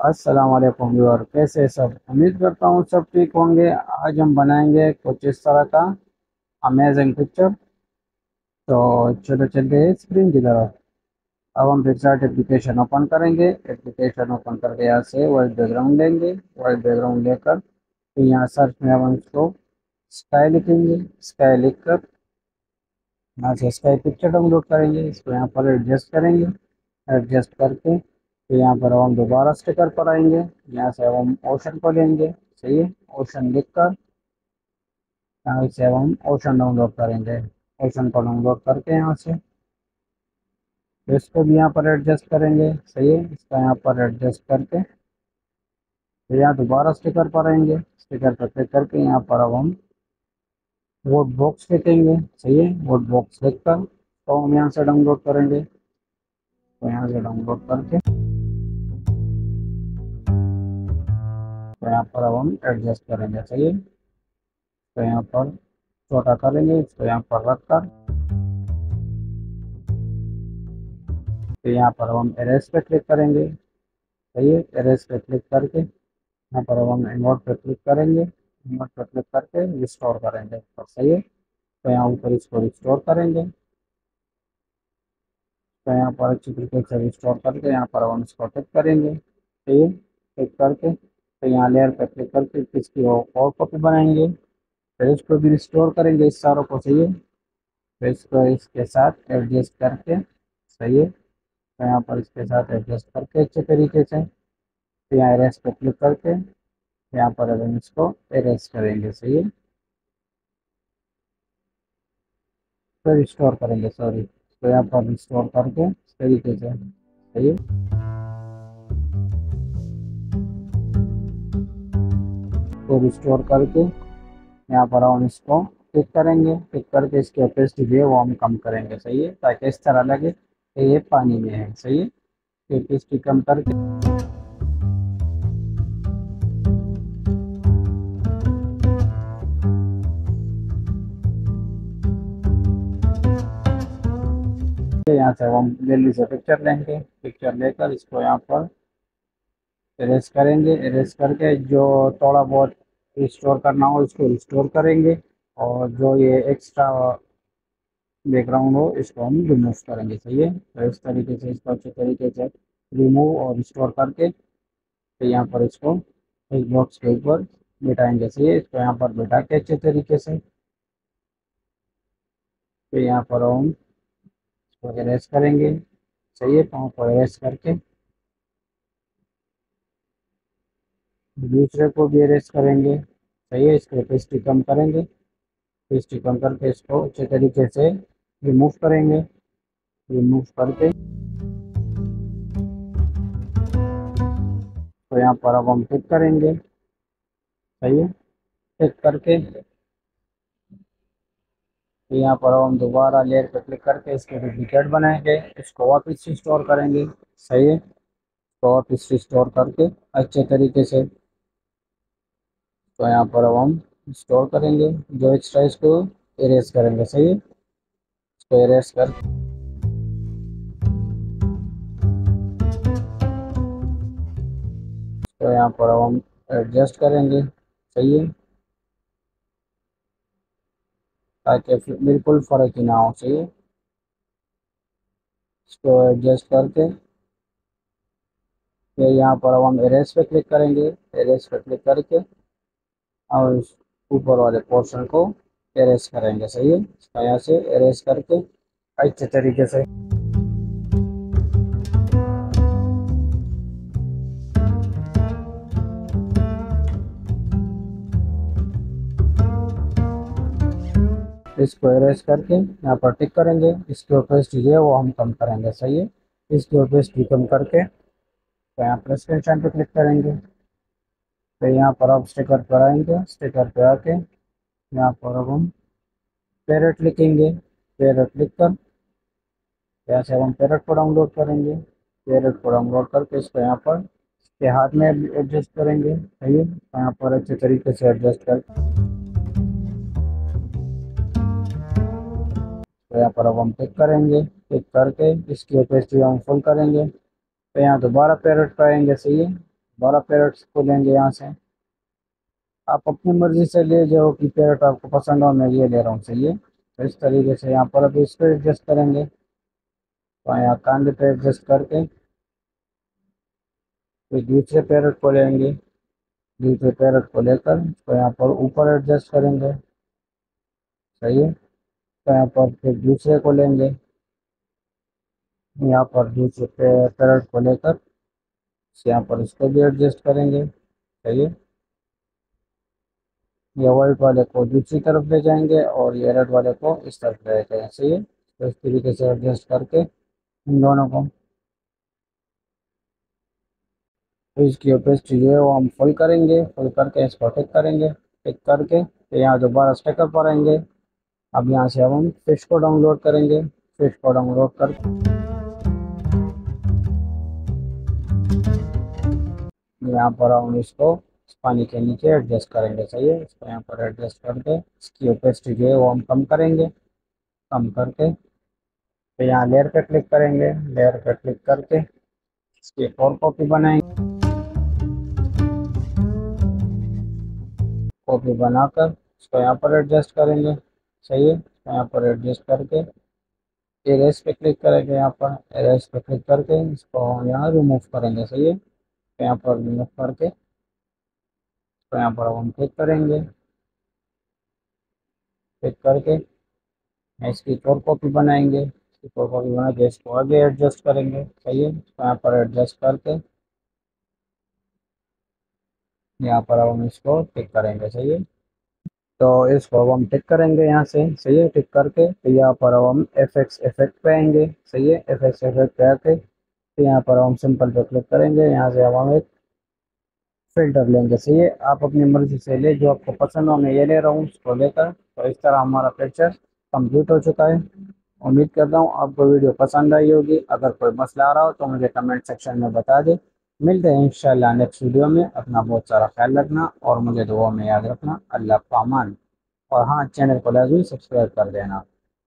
वालेकुम व्यूअर, कैसे सब? उम्मीद करता हूँ सब ठीक होंगे। आज हम बनाएँगे कुछ इस तरह का अमेजिंग पिक्चर तो चलो चलते हैं स्क्रीन की तरफ़। अब हम फिर पिक्सार्ट एप्लीकेशन ओपन करेंगे। एप्लीकेशन ओपन करके यहाँ से वाइट बैकग्राउंड लेंगे। वाइट बैकग्राउंड लेकर फिर यहाँ सर्च में हम इसको स्काई लिखेंगे। स्काई लिख कर यहाँ से स्काई पिक्चर डाउनलोड करेंगे। इसको यहाँ पर एडजस्ट करेंगे। एडजस्ट करके तो यहाँ पर हम दोबारा स्टिकर पर आएँगे। यहाँ से हम ओशन को लेंगे। सही है? ओशन लिख कर यहाँ से हम ओशन डाउनलोड करेंगे। ओशन को डाउनलोड करके यहाँ से तो इसको भी यहाँ पर एडजस्ट करेंगे। सही है? इसका यहाँ पर एडजस्ट करके तो यहाँ दोबारा स्टिकर पर आएँगे। स्टिकर पर क्लिक करके यहाँ पर अब हम वोट बॉक्स लिखेंगे। सही है? वोट बॉक्स लिख कर तो हम यहाँ से डाउनलोड करेंगे। तो यहाँ से डाउनलोड करके तो यहाँ पर अब हम एडजस्ट करेंगे, सही है? तो यहाँ पर छोटा करेंगे इसको यहाँ पर रख कर। तो यहाँ पर हम एरेस पे क्लिक करेंगे, सही है? एरेस पे क्लिक करके यहाँ पर हम इन्वर्ट पे क्लिक करेंगे। इन्वर्ट पे क्लिक करके रिस्टोर करेंगे तो सही है? तो यहाँ ऊपर इसको रिस्टोर करेंगे। तो यहाँ पर अच्छी तरीके से रिस्टोर करके यहाँ पर हम इसको टिक करेंगे, सही है? टिक करके तो यहाँ लेयर पर क्लिक करके इसकी और कॉपी बनाएँगे। फिर इसको भी रिस्टोर करेंगे इस सारों को, सही फिर इसको इसके साथ एडजस्ट करके, सही है? तो यहाँ पर इसके साथ एडजस्ट करके अच्छे तरीके से तो यहाँ एरेस पर क्लिक करके यहाँ पर हम इसको एरेस करेंगे, सही है? तो रिस्टोर करेंगे सॉरी तो यहाँ पर रिस्टोर करके इस तरीके से, सही है? तो रिस्टोर करके यहाँ पर हम इसको क्लिक करेंगे। क्लिक करके इसकी ओपेसिटी जो है वो हम कम करेंगे। सही है? ताकि इस तरह लगे कि ये पानी में है। सही है? ओपेसिटी कम करके यहाँ से हम जल्दी से पिक्चर लेंगे। पिक्चर लेकर इसको यहाँ पर इरेज करेंगे। इरेज करके जो थोड़ा बहुत रिस्टोर करना हो, इसको रिस्टोर करेंगे और जो ये एक्स्ट्रा बैकग्राउंड हो, इसको हम रिमूव करेंगे। सही है? तो इस तरीके से इसको अच्छे तरीके से रिमूव और रिस्टोर करके तो यहाँ पर इसको इस बॉक्स के ऊपर बिठाएँगे। सही है? इसको यहाँ पर बिठा के अच्छे तरीके से तो यहाँ पर हम इसको इरेज करेंगे। सही है? पाँव को इरेज करके दूसरे को भी अरेस्ट करेंगे। सही है, इसको पेस्ट्री कम करेंगे। पेस्ट्री कम करके इसको अच्छे तरीके से रिमूव करेंगे। रिमूव करके। तो यहाँ पर अब हम टिक करेंगे। सही है टिक करके। तो यहाँ पर हम दोबारा लेयर पर क्लिक करके इसके डुप्लीकेट बनाएँगे। इसको वापस स्टोर करेंगे। सही है तो वापस स्टोर करके अच्छे तरीके से तो यहाँ पर अब हम स्टोर करेंगे। जो एक्स्ट्रा इसको इरेज करेंगे, सही? इसको इरेज कर तो यहाँ पर अब हम एडजस्ट करेंगे, सही है? ताकि बिल्कुल फ़र्क ही ना हो, सही है? इसको एडजस्ट करके फिर यहाँ पर अब हम एरेस पे क्लिक करेंगे। एरेस पे क्लिक करके और इस ऊपर वाले पोर्शन को एरेस करेंगे, सही है? इसका यहाँ से एरेस करके अच्छे तरीके से। इसको एरेस करके यहाँ पर टिक करेंगे। इसकी ओपेसिटी जो है वो हम कम करेंगे, सही है? इसकी ओपेसिटी कम करके तो यहाँ पर स्क्रीन पे क्लिक करेंगे। तो यहाँ पर आप स्टिकर पर आएँगे। स्टिकर पे आके यहाँ पर अब हम पैरेट लिखेंगे। पैरेट लिख कर यहाँ से हम पैरेट को डाउनलोड करेंगे। पैरेट को डाउनलोड करके इसको यहाँ पर इसके हाथ में एडजस्ट करेंगे। सही है यहाँ पर अच्छे तरीके से एडजस्ट कर। तो यहाँ पर अब हम टिक करेंगे। टिक करके इसकी ओपेसिटी हम फुल करेंगे। तो यहाँ दोबारा पैरेट पर आएँगे, सही बारह पैरट्स को लेंगे यहाँ से। आप अपनी मर्ज़ी से ले जाओ कि पैरट आपको पसंद हो, मैं ये ले रहा हूँ है। तो इस तरीके से यहाँ पर अभी इसको एडजस्ट करेंगे। तो यहाँ कान पे एडजस्ट करके फिर दूसरे पैरट को लेंगे। दूसरे पैरट को लेकर तो यहाँ पर ऊपर एडजस्ट करेंगे। सही है? तो यहाँ पर फिर दूसरे को लेंगे। यहाँ पर दूसरे पैरट को लेकर यहाँ पर इसको भी एडजस्ट करेंगे। है ये वाइट वाले को दूसरी तरफ़ ले जाएँगे और ये रेड वाले को इस तरफ़ ले जाएँगे। सही है तो इस तरीके से एडजस्ट करके इन दोनों को। तो इसकी ओपेसिटी जो है वो हम फुल करेंगे। फुल करके इसको टिक करेंगे। टिक करके तो यहाँ दोबारा स्टेकर पर आएँगे। अब यहाँ से हम फ़िश को डाउनलोड करेंगे। फ़िश को डाउनलोड कर यहाँ पर हम इसको। पानी के नीचे एडजस्ट करेंगे, सही है? इसको यहाँ पर एडजस्ट करके इसकी ओपेसिटी जो है वो हम कम करेंगे। कम करके तो यहाँ लेयर पे क्लिक करेंगे। लेयर पे क्लिक करके इसकी एक और कॉपी बनाएँगे। कॉपी बनाकर इसको यहाँ पर एडजस्ट करेंगे। सही है? तो यहाँ पर एडजस्ट करके एरेस पे क्लिक करेंगे यहाँ पर। एरेस पे क्लिक करके इसको यहाँ रिमूव करेंगे। सही है? तो यहाँ पर रिमूव करके तो यहाँ पर हम क्लिक करेंगे। क्लिक करके इसकी एक कॉपी बनाएँगे। इसकी और कॉपी बना के इसको आगे एडजस्ट करेंगे। सही है? तो यहाँ पर एडजस्ट करके यहाँ पर हम इसको टिक करेंगे। सही है? तो इसको अब हम टिक करेंगे यहाँ से। सही है? टिक करके तो यहाँ पर अब हम एफ़ एक्स इफ़ेक्ट पे आएँगे। सही है? एफ़ एक्स इफ़ेक्ट पे आके तो यहाँ पर हम सिंपल पे क्लिक करेंगे, यहाँ से हम एक फ़िल्टर लेंगे, सही है? आप अपनी मर्ज़ी से ले, जो आपको पसंद हो, मैं ये ले रहा हूँ उसको लेकर। तो इस तरह हमारा पिक्चर कंप्लीट हो चुका है। उम्मीद करता हूँ आपको वीडियो पसंद आई होगी। अगर कोई मसला आ रहा हो तो मुझे कमेंट सेक्शन में बता दे। मिलते हैं इंशाल्लाह नेक्स्ट वीडियो में। अपना बहुत सारा ख्याल रखना और मुझे दुआ में याद रखना। अल्लाह पामान और हाँ चैनल को लाजमी सब्सक्राइब कर देना।